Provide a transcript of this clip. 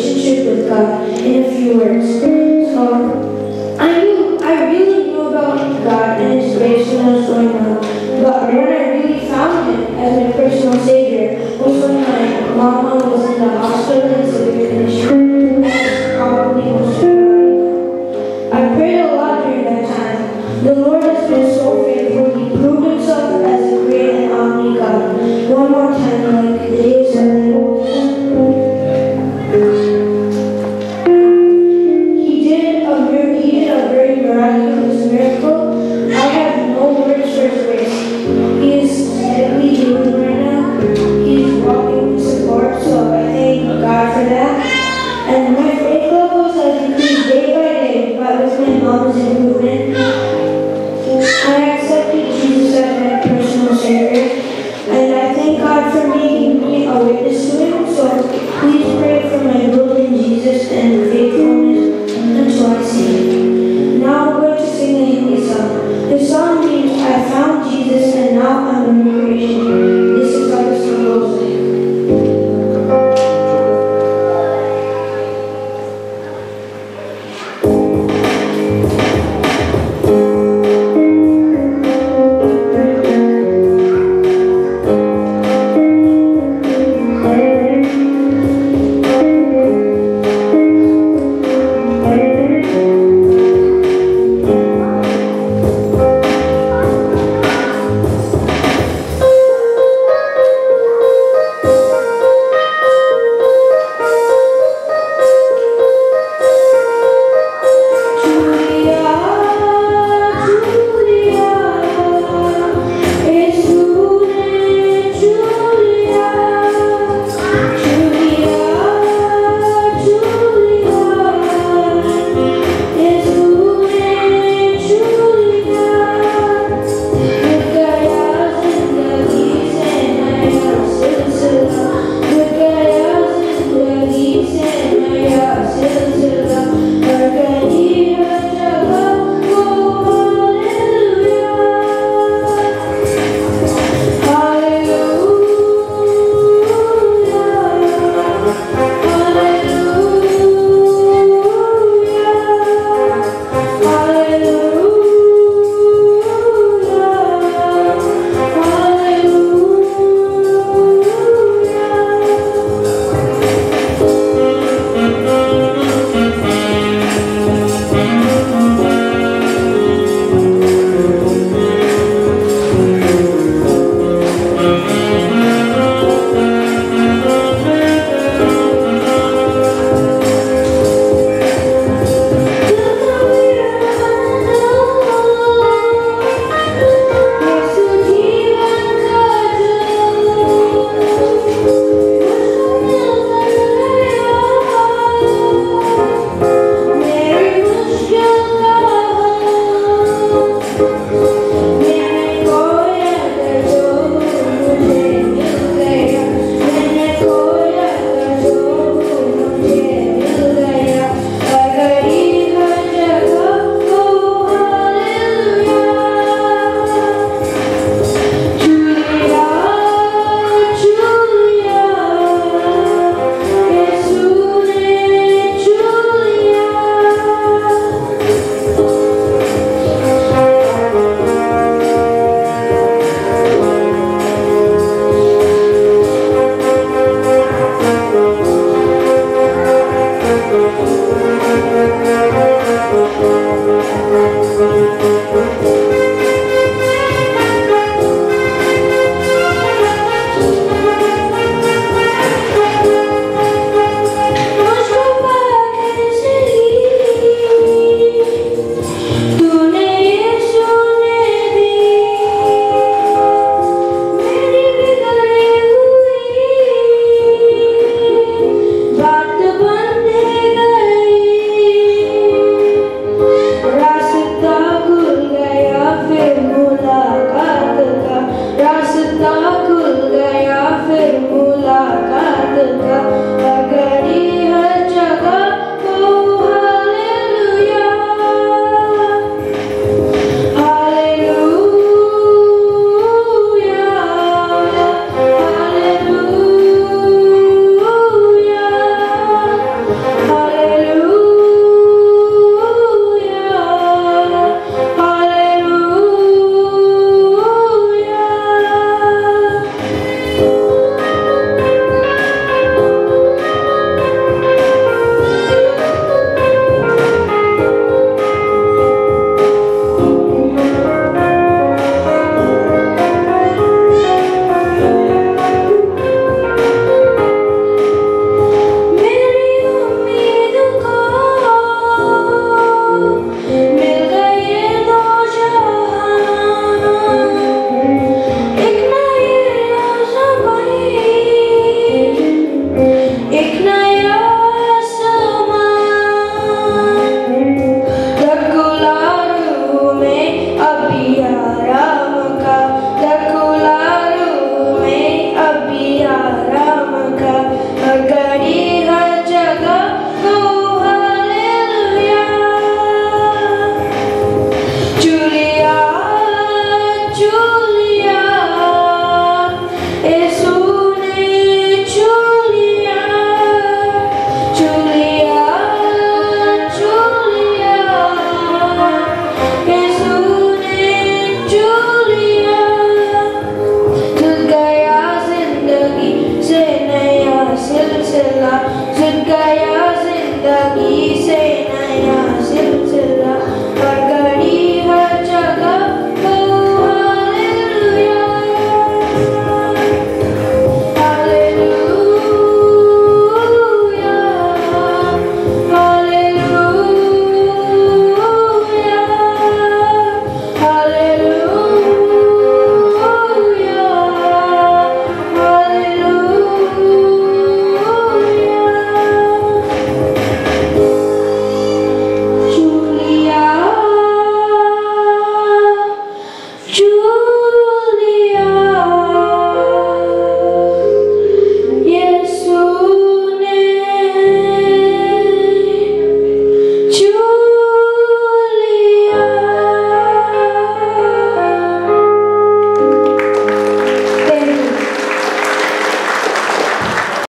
relationship with God in a few words. So, I knew, I really knew about God and His grace when I was growing up, but when I really found Him as my personal Savior was Spirit. Señor.